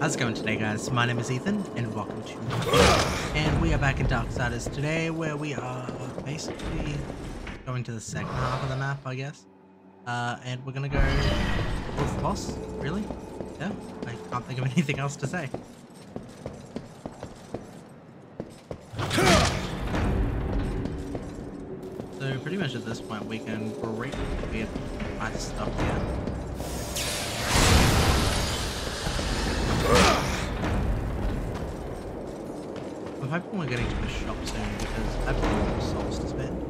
How's it going today, guys? My name is Ethan, and welcome to. And we are back in Darksiders today, where we are basically going to the second half of the map, I guess. Uh, and we're gonna go wolf boss. Really? Yeah. I can't think of anything else to say. So pretty much at this point, we can break the my stuff here. I'm hoping we're getting to the shop soon because I've got of souls to spend.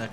Only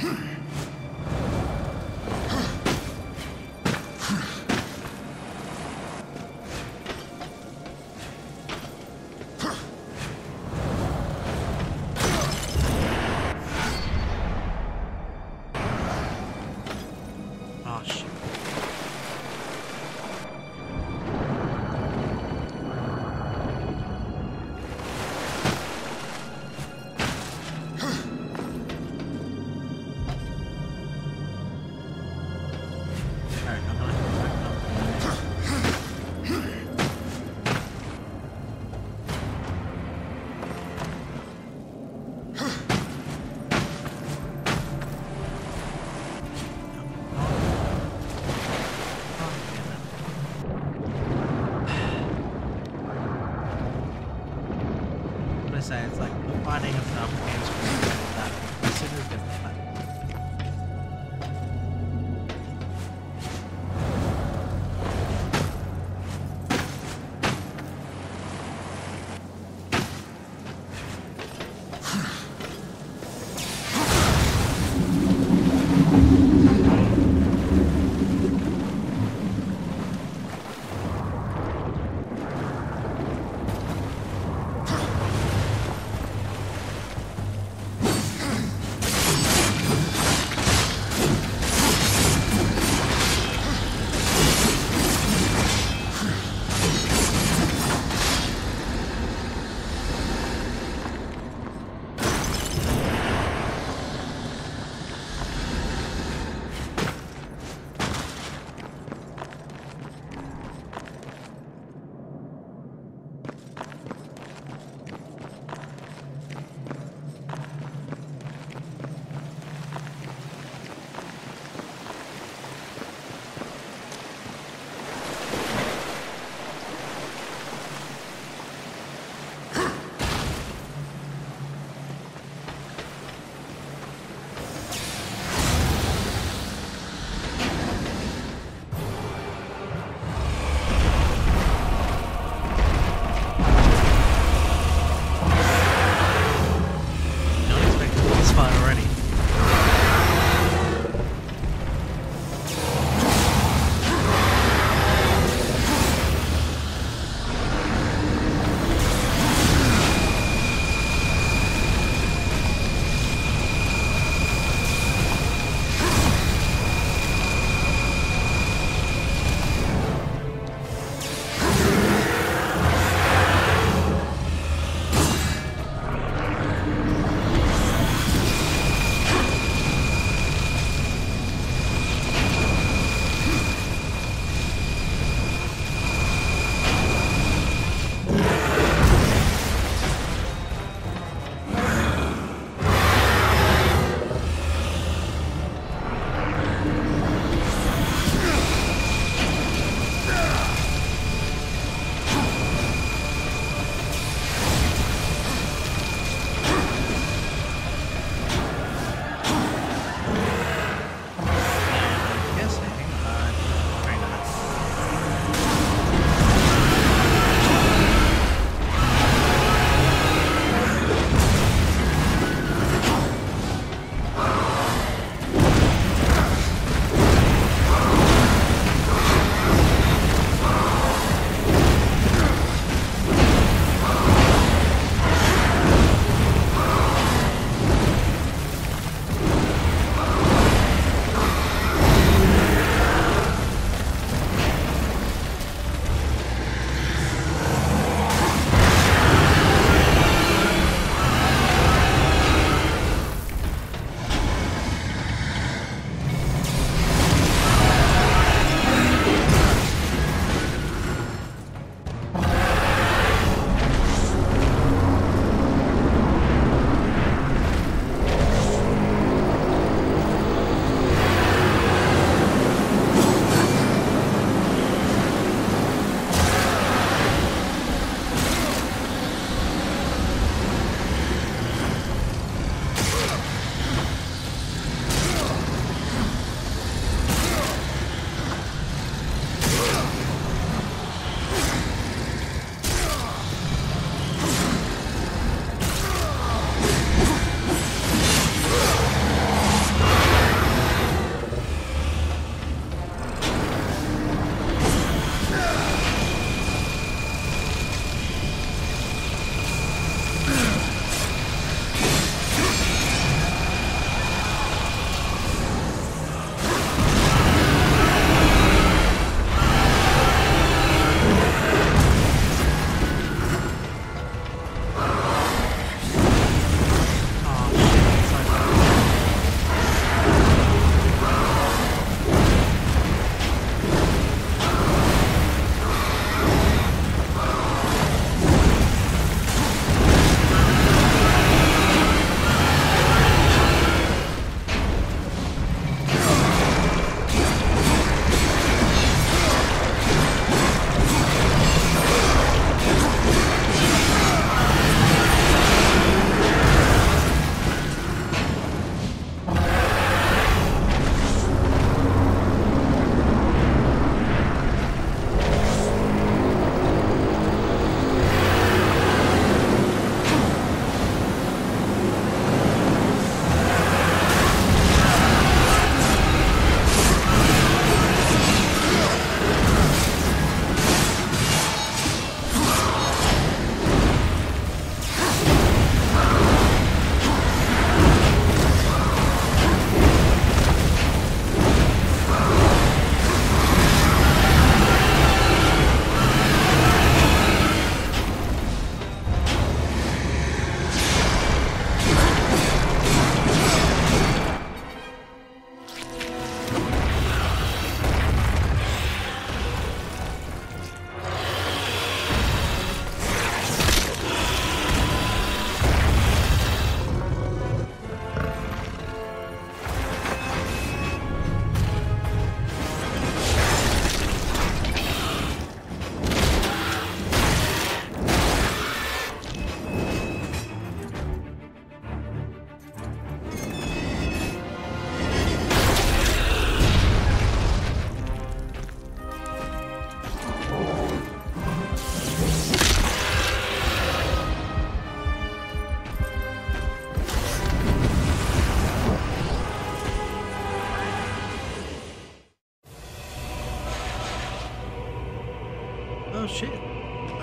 Hmm. Gonna say it's like the fighting of some games that as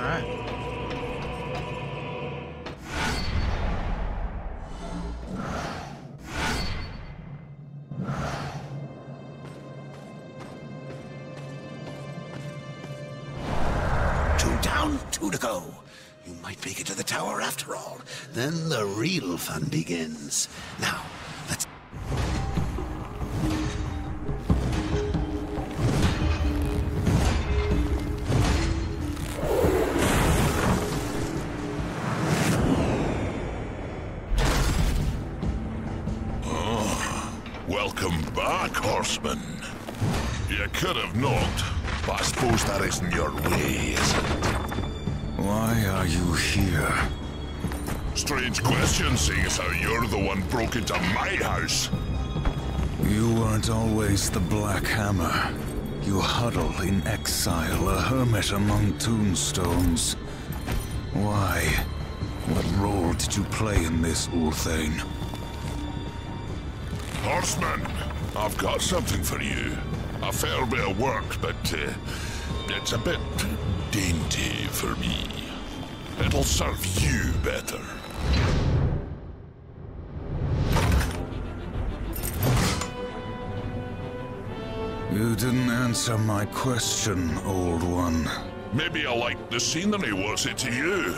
Alright. two to go. You might make it to the tower after all. Then the real fun begins. Now, Why are you here? Strange question, seeing as how you're the one broke into my house. You weren't always the Black Hammer. You huddle in exile, a hermit among tombstones. Why? What role did you play in this, Ulthane? Horseman, I've got something for you. A fair bit of work, but uh, it's a bit dainty for me. It'll serve you better. You didn't answer my question, old one. Maybe I liked the scenery, was it to you?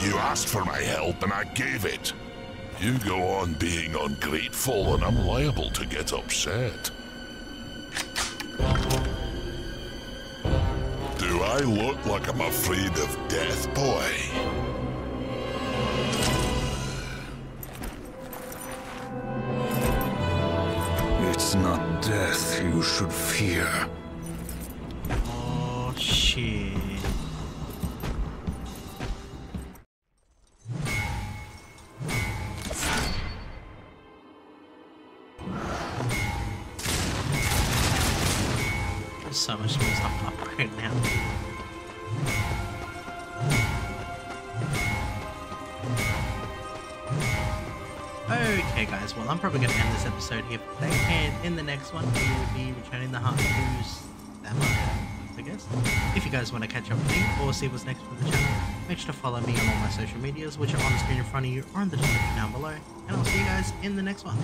You asked for my help and I gave it. You go on being ungrateful and I'm liable to get upset. I look like I'm afraid of death, boy? It's not death you should fear. Oh shit. Social medias, which are on the screen in front of you or in the description down below, and I'll see you guys in the next one.